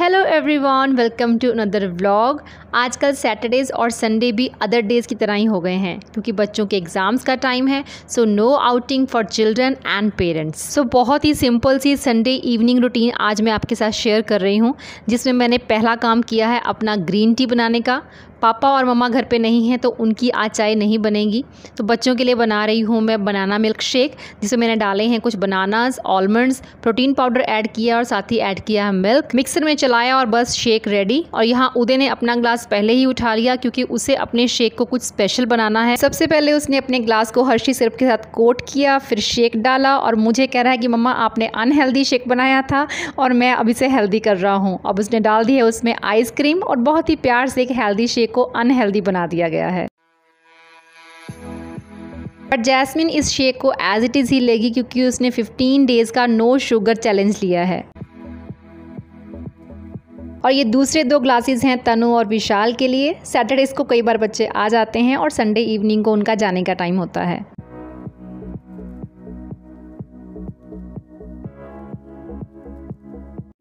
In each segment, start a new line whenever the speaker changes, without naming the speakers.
Hello everyone welcome to another vlog आजकल Saturdays और Sunday भी अदर डेज़ की तरह ही हो गए हैं, क्योंकि बच्चों के एग्ज़ाम्स का टाइम है so no outing for children and parents so बहुत ही सिंपल सी संडे इवनिंग रूटीन आज मैं आपके साथ शेयर कर रही हूँ, जिसमें मैंने पहला काम किया है अपना ग्रीन टी बनाने का पापा और मम्मा घर पे नहीं हैं तो उनकी आज चाय नहीं बनेगी। तो बच्चों के लिए बना रही हूँ मैं बनाना मिल्क शेक जिसमें मैंने डाले हैं कुछ bananas almonds protein powder add किया और साथ ही ऐड किया है मिल्क मिक्सर में चलाया और बस शेक रेडी और यहाँ उदय ने अपना ग्लास पहले ही उठा लिया, क्योंकि उसे अपने शेक को कुछ स्पेशल बनाना है। सबसे पहले उसने अपने ग्लास को हर्षी सिरप के साथ कोट किया, फिर शेक डाला और मुझे कह रहा है कि, मम्मा, आपने अनहेल्दी शेक बनाया था और मैं अभी से हेल्दी कर रहा हूँ। अब उसने डाल दी है उसमें आइसक्रीम और बहुत ही प्यार से एक हेल्दी शेक को अनहेल्दी बना दिया गया है। बट जैस्मिन इस शेक को एज इट इज़ ही लेगी क्योंकि उसने 15 डेज़ का नो शुगर चैलेंज लिया है। और ये दूसरे दो ग्लासेस हैं तनु और विशाल के लिए। सैटरडेज़ को कई बार बच्चे आ जाते हैं और संडे इवनिंग को उनका जाने का टाइम होता है।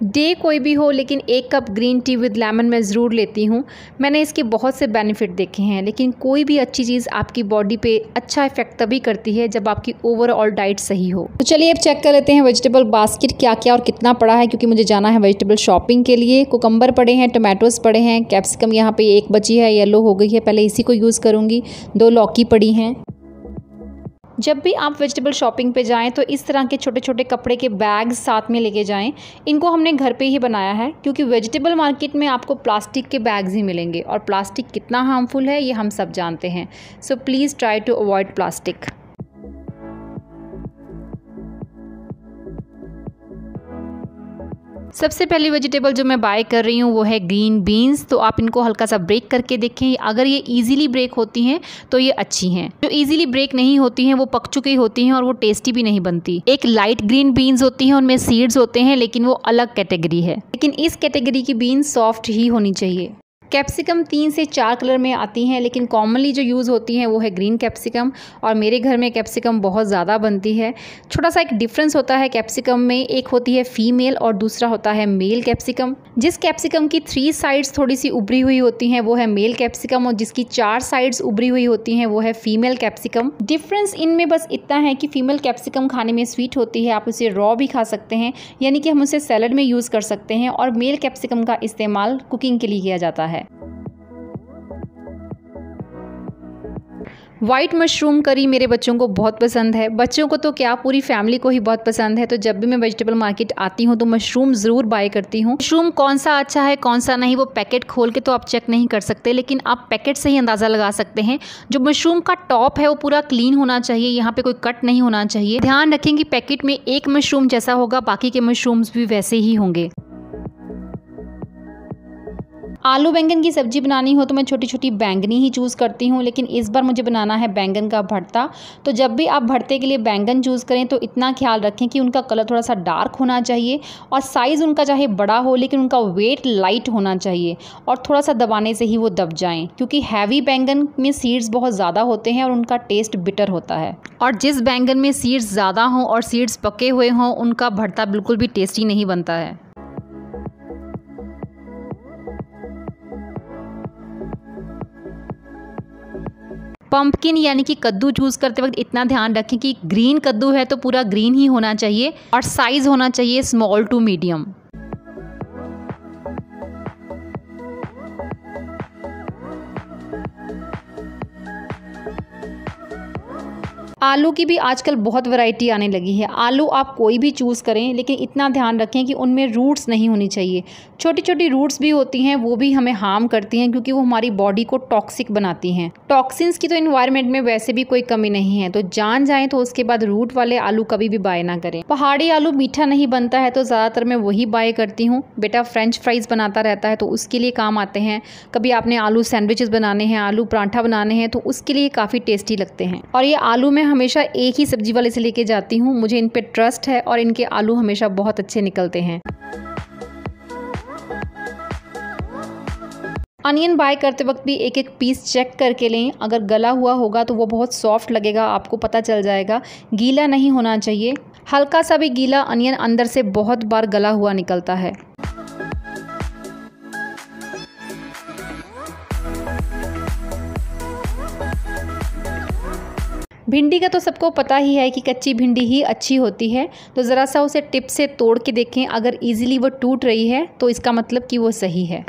डे कोई भी हो, लेकिन एक cup green tea with lemon मैं ज़रूर लेती हूँ। मैंने इसके बहुत से बेनिफिट देखे हैं, लेकिन कोई भी अच्छी चीज़ आपकी बॉडी पे अच्छा इफ़ेक्ट तभी करती है जब आपकी ओवरऑल डाइट सही हो। तो चलिए अब चेक कर लेते हैं वेजिटेबल बास्केट क्या क्या और कितना पड़ा है, क्योंकि मुझे जाना है वेजिटेबल शॉपिंग के लिए। कोकम्बर पड़े हैं, टोमेटोज़ पड़े हैं, कैप्सिकम यहाँ पर एक बची है, येलो हो गई है, पहले इसी को यूज़ करूँगी। दो लौकी पड़ी हैं। जब भी आप वेजिटेबल शॉपिंग पे जाएँ तो इस तरह के छोटे छोटे कपड़े के बैग्स साथ में लेके जाएँ। इनको हमने घर पे ही बनाया है, क्योंकि वेजिटेबल मार्केट में आपको प्लास्टिक के बैग्स ही मिलेंगे। और प्लास्टिक कितना हार्मफुल है, ये हम सब जानते हैं। So please try to avoid plastic सबसे पहली वेजिटेबल जो मैं बाय कर रही हूँ, वो है ग्रीन बीन्स तो आप इनको हल्का सा ब्रेक करके देखें। अगर ये इजीली ब्रेक होती हैं तो ये अच्छी हैं। जो इजीली ब्रेक नहीं होती हैं, वो पक चुकी होती हैं और वो टेस्टी भी नहीं बनती। एक लाइट ग्रीन बीन्स होती हैं, उनमें सीड्स होते हैं, लेकिन वो अलग कैटेगरी है। लेकिन इस कैटेगरी की बीन्स सॉफ्ट ही होनी चाहिए। कैप्सिकम तीन से चार कलर में आती हैं, लेकिन कॉमनली जो यूज़ होती हैं वो है ग्रीन कैप्सिकम और मेरे घर में कैप्सिकम बहुत ज़्यादा बनती है। छोटा सा एक डिफरेंस होता है कैप्सिकम में, एक होती है फीमेल और दूसरा होता है मेल कैप्सिकम जिस कैप्सिकम की थ्री साइड्स थोड़ी सी उभरी हुई होती हैं, वो है मेल कैप्सिकम और जिसकी चार साइड्स उभरी हुई होती हैं, वो है फीमेल कैप्सिकम डिफरेंस इनमें बस इतना है कि फीमेल कैप्सिकम खाने में स्वीट होती है, आप उसे रॉ भी खा सकते हैं, यानी कि हम उसे सैलड में यूज़ कर सकते हैं और मेल कैप्सिकम का इस्तेमाल कुकिंग के लिए किया जाता है। वाइट मशरूम करी मेरे बच्चों को बहुत पसंद है। बच्चों को तो क्या, पूरी फैमिली को ही बहुत पसंद है। तो जब भी मैं वेजिटेबल मार्केट आती हूँ तो मशरूम ज़रूर बाय करती हूँ। मशरूम कौन सा अच्छा है, कौन सा नहीं, वो पैकेट खोल के तो आप चेक नहीं कर सकते, लेकिन आप पैकेट से ही अंदाज़ा लगा सकते हैं। जो मशरूम का टॉप है, वो पूरा क्लीन होना चाहिए, यहाँ पे कोई कट नहीं होना चाहिए। ध्यान रखें कि पैकेट में एक मशरूम जैसा होगा, बाकी के मशरूम्स भी वैसे ही होंगे। आलू बैंगन की सब्ज़ी बनानी हो तो मैं छोटी छोटी बैंगनी ही चूज़ करती हूँ, लेकिन इस बार मुझे बनाना है बैंगन का भरता। तो जब भी आप भरते के लिए बैंगन चूज़ करें तो इतना ख्याल रखें कि उनका कलर थोड़ा सा डार्क होना चाहिए और साइज़ उनका चाहे बड़ा हो, लेकिन उनका वेट लाइट होना चाहिए और थोड़ा सा दबाने से ही वो दब जाएँ, क्योंकि हैवी बैंगन में सीड्स बहुत ज़्यादा होते हैं और उनका टेस्ट बिटर होता है। और जिस बैंगन में सीड्स ज़्यादा हों और सीड्स पके हुए हों, उनका भरता बिल्कुल भी टेस्टी नहीं बनता है। पंपकिन यानी कि कद्दू चूज़ करते वक्त इतना ध्यान रखें कि ग्रीन कद्दू है तो पूरा ग्रीन ही होना चाहिए और साइज़ होना चाहिए स्मॉल टू मीडियम आलू की भी आजकल बहुत वैरायटी आने लगी है। आलू आप कोई भी चूज़ करें, लेकिन इतना ध्यान रखें कि उनमें रूट्स नहीं होनी चाहिए। छोटी छोटी रूट्स भी होती हैं, वो भी हमें हार्म करती हैं, क्योंकि वो हमारी बॉडी को टॉक्सिक बनाती हैं। टॉक्सिन्स की तो इन्वायरमेंट में वैसे भी कोई कमी नहीं है तो जान जाए तो उसके बाद रूट वाले आलू कभी भी बाय ना करें। पहाड़ी आलू मीठा नहीं बनता है तो ज़्यादातर मैं वही बाय करती हूँ। बेटा फ्रेंच फ्राइज़ बनाता रहता है तो उसके लिए काम आते हैं। कभी आपने आलू सैंडविचेस बनाने हैं, आलू पराठा बनाने हैं तो उसके लिए काफ़ी टेस्टी लगते हैं। और ये आलू में हमेशा एक ही सब्ज़ी वाले से लेके जाती हूँ। मुझे इन पे ट्रस्ट है और इनके आलू हमेशा बहुत अच्छे निकलते हैं। अनियन बाय करते वक्त भी एक एक पीस चेक करके लें। अगर गला हुआ होगा तो वो बहुत सॉफ्ट लगेगा, आपको पता चल जाएगा। गीला नहीं होना चाहिए। हल्का सा भी गीला अनियन अंदर से बहुत बार गला हुआ निकलता है। भिंडी का तो सबको पता ही है कि कच्ची भिंडी ही अच्छी होती है तो ज़रा सा उसे टिप से तोड़ के देखें, अगर ईज़िली वो टूट रही है तो इसका मतलब कि वो सही है।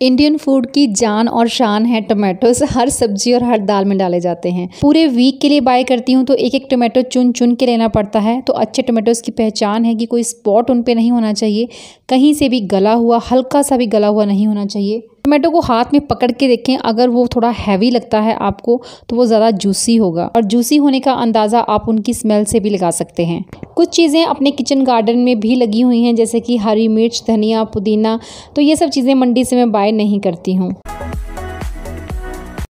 इंडियन फ़ूड की जान और शान है टोमेटोज हर सब्ज़ी और हर दाल में डाले जाते हैं। पूरे वीक के लिए बाय करती हूँ तो एक एक टोमेटो चुन चुन के लेना पड़ता है। तो अच्छे टोमेटोज़ की पहचान है कि कोई स्पॉट उन पर नहीं होना चाहिए। कहीं से भी गला हुआ, हल्का सा भी गला हुआ नहीं होना चाहिए। टोमेटो को हाथ में पकड़ के देखें, अगर वो थोड़ा हैवी लगता है आपको तो वो ज़्यादा जूसी होगा। और जूसी होने का अंदाज़ा आप उनकी स्मेल से भी लगा सकते हैं। कुछ चीज़ें अपने किचन गार्डन में भी लगी हुई हैं, जैसे कि हरी मिर्च, धनिया, पुदीना तो ये सब चीज़ें मंडी से मैं बाय नहीं करती हूँ।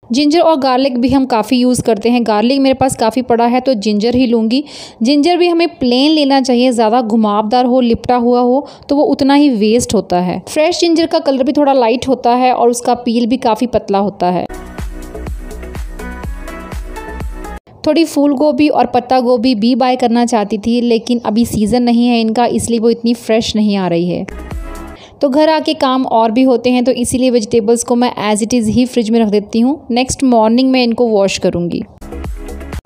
जिंजर और गार्लिक भी हम काफ़ी यूज़ करते हैं। गार्लिक मेरे पास काफ़ी पड़ा है तो जिंजर ही लूँगी। जिंजर भी हमें प्लेन लेना चाहिए, ज़्यादा घुमावदार हो, लिपटा हुआ हो तो वो उतना ही वेस्ट होता है। फ्रेश जिंजर का कलर भी थोड़ा लाइट होता है और उसका पील भी काफ़ी पतला होता है। थोड़ी फूल गोभी और पत्ता गोभी भी बाय करना चाहती थी, लेकिन अभी सीज़न नहीं है इनका, इसलिए वो इतनी फ्रेश नहीं आ रही है। तो घर आके काम और भी होते हैं तो इसीलिए वेजिटेबल्स को मैं एज़ इट इज़ ही फ्रिज में रख देती हूँ। नेक्स्ट मॉर्निंग में इनको वॉश करूँगी।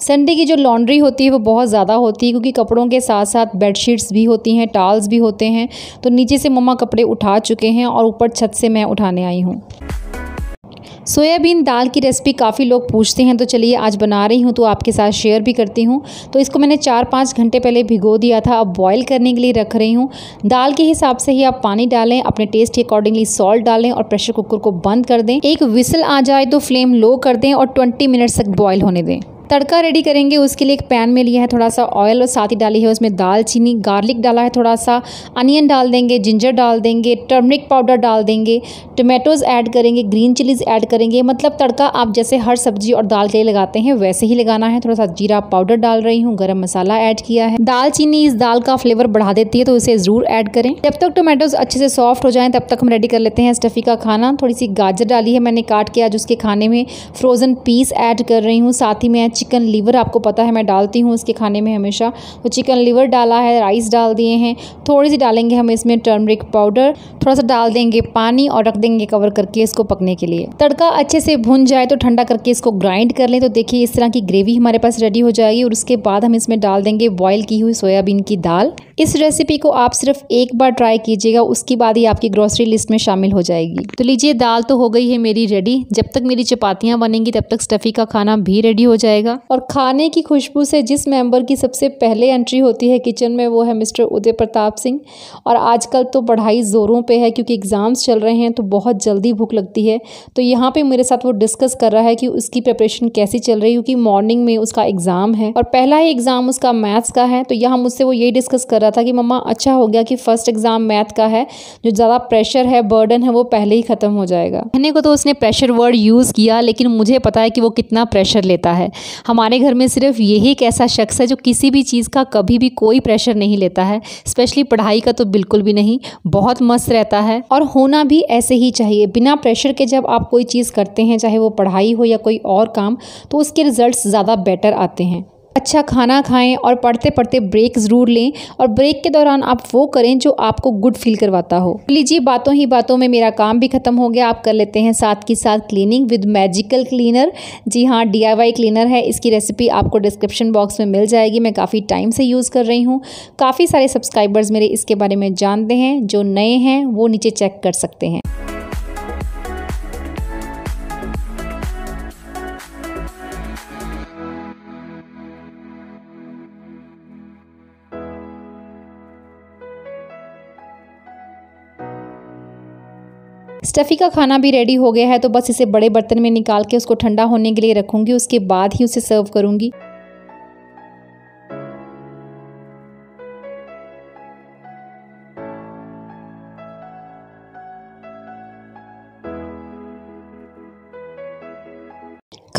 संडे की जो लॉन्ड्री होती है, वो बहुत ज़्यादा होती है, क्योंकि कपड़ों के साथ साथ बेडशीट्स भी होती हैं टाल्स भी होते हैं। तो नीचे से मम्मा कपड़े उठा चुके हैं और ऊपर छत से मैं उठाने आई हूँ। सोयाबीन दाल की रेसिपी काफ़ी लोग पूछते हैं तो चलिए आज बना रही हूँ तो आपके साथ शेयर भी करती हूँ। तो इसको मैंने चार पाँच घंटे पहले भिगो दिया था, अब बॉईल करने के लिए रख रही हूँ। दाल के हिसाब से ही आप पानी डालें, अपने टेस्ट के अकॉर्डिंगली सॉल्ट डालें और प्रेशर कुकर को बंद कर दें। एक विसल आ जाए तो फ्लेम लो कर दें और ट्वेंटी मिनट्स तक बॉयल होने दें। तड़का रेडी करेंगे, उसके लिए एक पैन में लिया है थोड़ा सा ऑयल और साथ ही डाली है उसमें दाल चीनी गार्लिक डाला है थोड़ा सा अनियन डाल देंगे जिंजर डाल देंगे टर्मरिक पाउडर डाल देंगे टोमेटोज़ ऐड करेंगे ग्रीन चिलीज़ ऐड करेंगे मतलब तड़का आप जैसे हर सब्ज़ी और दाल के लिए लगाते हैं, वैसे ही लगाना है थोड़ा सा जीरा पाउडर डाल रही हूँ, गर्म मसाला ऐड किया है। दाल चीनी इस दाल का फ्लेवर बढ़ा देती है तो इसे ज़रूर ऐड करें। जब तक टोमेटोज़ अच्छे से सॉफ्ट हो जाए, तब तक हम रेडी कर लेते हैं स्टफ़ी का खाना। थोड़ी सी गाजर डाली है मैंने काट के, आज उसके खाने में फ्रोज़न पीस ऐड कर रही हूँ, साथ ही मैं चिकन लीवर आपको पता है, मैं डालती हूँ उसके खाने में हमेशा। तो चिकन लीवर डाला है, राइस डाल दिए हैं। थोड़ी सी डालेंगे हम इसमें टर्मरिक पाउडर, थोड़ा सा डाल देंगे पानी और रख देंगे कवर करके इसको पकने के लिए। तड़का अच्छे से भुन जाए तो ठंडा करके इसको ग्राइंड कर लें। तो देखिए, इस तरह की ग्रेवी हमारे पास रेडी हो जाएगी और उसके बाद हम इसमें डाल देंगे बॉयल की हुई सोयाबीन की दाल। इस रेसिपी को आप सिर्फ़ एक बार ट्राई कीजिएगा, उसके बाद ही आपकी ग्रोसरी लिस्ट में शामिल हो जाएगी। तो लीजिए, दाल तो हो गई है मेरी रेडी जब तक मेरी चपातियाँ बनेंगी, तब तक स्टफ़ी का खाना भी रेडी हो जाएगा। और खाने की खुशबू से जिस मेंबर की सबसे पहले एंट्री होती है किचन में, वो है मिस्टर उदय प्रताप सिंह। और आजकल तो पढ़ाई ज़ोरों पे है, क्योंकि एग्ज़ाम्स चल रहे हैं तो बहुत जल्दी भूख लगती है। तो यहाँ पे मेरे साथ वो डिस्कस कर रहा है कि उसकी प्रिपरेशन कैसी चल रही है, क्योंकि मॉर्निंग में उसका एग्ज़ाम है। और पहला ही एग्ज़ाम उसका मैथ्स का है तो यहाँ मुझसे वो यही डिस्कस कर रहा था कि, मम्मा अच्छा हो गया कि फ़र्स्ट एग्ज़ाम मैथ का है। जो ज़्यादा प्रेशर है बर्डन है, वो पहले ही ख़त्म हो जाएगा। कहने को तो उसने प्रेशर वर्ड यूज़ किया, लेकिन मुझे पता है कि वो कितना प्रेशर लेता है। हमारे घर में सिर्फ़ यही एक ऐसा शख्स है जो किसी भी चीज़ का कभी भी कोई प्रेशर नहीं लेता है। स्पेशली पढ़ाई का तो बिल्कुल भी नहीं, बहुत मस्त रहता है और होना भी ऐसे ही चाहिए। बिना प्रेशर के जब आप कोई चीज़ करते हैं, चाहे वो पढ़ाई हो या कोई और काम तो उसके रिज़ल्ट ज़्यादा बेटर आते हैं। अच्छा खाना खाएँ और पढ़ते पढ़ते ब्रेक ज़रूर लें और ब्रेक के दौरान आप वो करें जो आपको गुड फील करवाता हो। लीजिए बातों ही बातों में मेरा काम भी ख़त्म हो गया, आप कर लेते हैं साथ के साथ क्लीनिंग विद मैजिकल क्लीनर जी हाँ डी क्लीनर है, इसकी रेसिपी आपको डिस्क्रिप्शन बॉक्स में मिल जाएगी, मैं काफ़ी टाइम से यूज़ कर रही हूँ। काफ़ी सारे सब्सक्राइबर्स मेरे इसके बारे में जानते हैं, जो नए हैं, वो नीचे चेक कर सकते हैं। स्टफ़ी का खाना भी रेडी हो गया है तो बस इसे बड़े बर्तन में निकाल के उसको ठंडा होने के लिए रखूँगी, उसके बाद ही उसे सर्व करूँगी।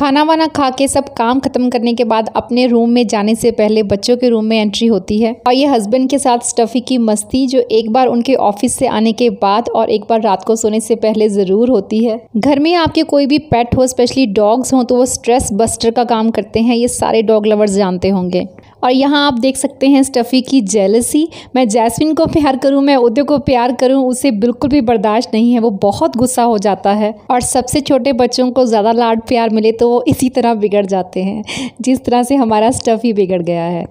खाना वाना खा के सब काम खत्म करने के बाद अपने रूम में जाने से पहले बच्चों के रूम में एंट्री होती है। और ये हस्बैंड के साथ स्टफ़ी की मस्ती जो एक बार उनके ऑफ़िस से आने के बाद और एक बार रात को सोने से पहले ज़रूर होती है। घर में आपके कोई भी पेट हो स्पेशली डॉग्स हो तो वो स्ट्रेस बस्टर का काम करते हैं। ये सारे डॉग लवर्स जानते होंगे। और यहाँ आप देख सकते हैं स्टफ़ी की जेलसी मैं जैस्मिन को प्यार करूँ, मैं उदय को प्यार करूँ, उसे बिल्कुल भी बर्दाश्त नहीं है, वो बहुत गुस्सा हो जाता है। और सबसे छोटे बच्चों को ज़्यादा लाड प्यार मिले तो वो इसी तरह बिगड़ जाते हैं, जिस तरह से हमारा स्टफ़ी बिगड़ गया है।